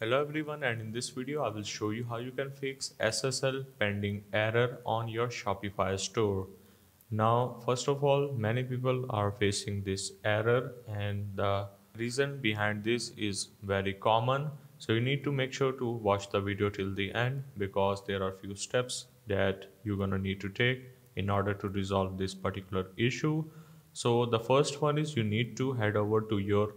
Hello everyone and in this video I will show you how you can fix SSL pending error on your Shopify store. Now first of all many people are facing this error and the reason behind this is very common so you need to make sure to watch the video till the end because there are few steps that you're gonna need to take in order to resolve this particular issue. So the first one is you need to head over to your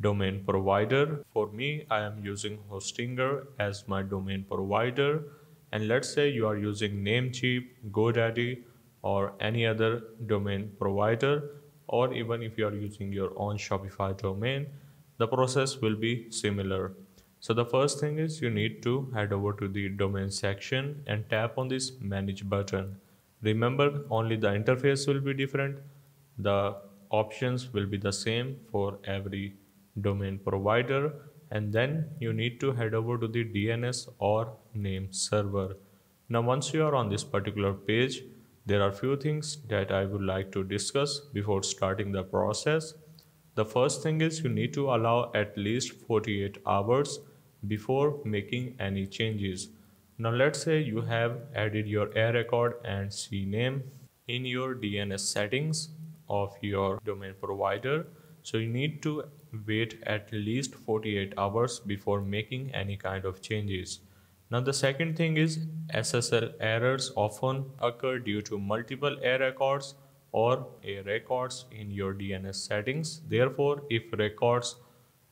domain provider. For me, I am using Hostinger as my domain provider. And let's say you are using Namecheap, GoDaddy, or any other domain provider, or even if you are using your own Shopify domain, the process will be similar. So the first thing is you need to head over to the domain section and tap on this manage button. Remember only the interface will be different. The options will be the same for every domain provider and then you need to head over to the DNS or name server. Now once you are on this particular page, there are few things that I would like to discuss before starting the process. The first thing is you need to allow at least 48 hours before making any changes. Now let's say you have added your A record and CNAME in your DNS settings of your domain provider. So you need to wait at least 48 hours before making any kind of changes. Now the second thing is SSL errors often occur due to multiple A records or A records in your DNS settings. Therefore, if records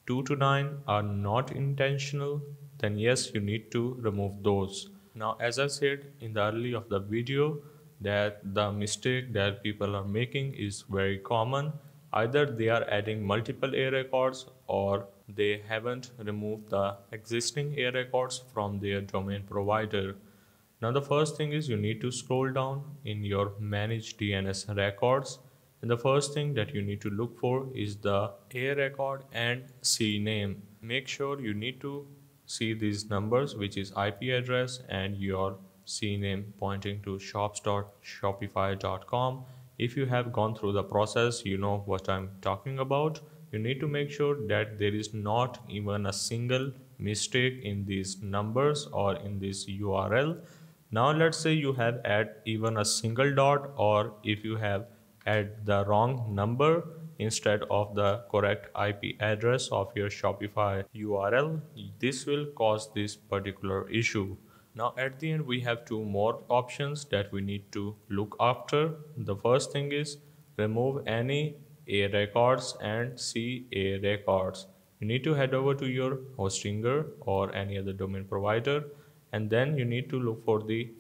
2 to 9 are not intentional, then yes, you need to remove those. Now, as I said in the early of the video, that the mistake that people are making is very common either they are adding multiple A records or they haven't removed the existing A records from their domain provider. Now the first thing is you need to scroll down in your manage DNS records and the first thing that you need to look for is the A record and CNAME. Make sure you need to see these numbers which is IP address and your CNAME pointing to shops.shopify.com if you have gone through the process, you know what I'm talking about. You need to make sure that there is not even a single mistake in these numbers or in this URL. Now let's say you have add even a single dot or if you have add the wrong number instead of the correct IP address of your Shopify URL, this will cause this particular issue. Now at the end we have two more options that we need to look after. The first thing is remove any A records and CAA records. You need to head over to your Hostinger or any other domain provider and then you need to look for the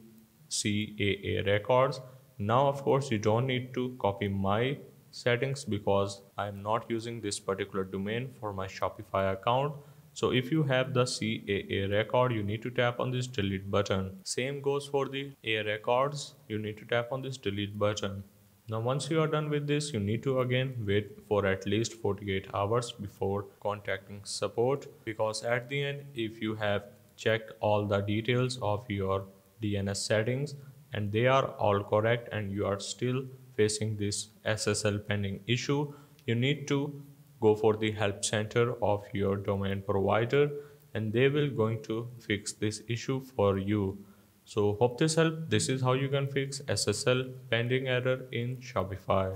CAA records. Now of course you don't need to copy my settings because I'm not using this particular domain for my Shopify account so if you have the CAA record, you need to tap on this delete button. Same goes for the A records. You need to tap on this delete button. Now once you are done with this, you need to again wait for at least 48 hours before contacting support because at the end, if you have checked all the details of your DNS settings and they are all correct and you are still facing this SSL pending issue, you need to go for the help center of your domain provider and they will going to fix this issue for you. So hope this help this is how you can fix ssl pending error in shopify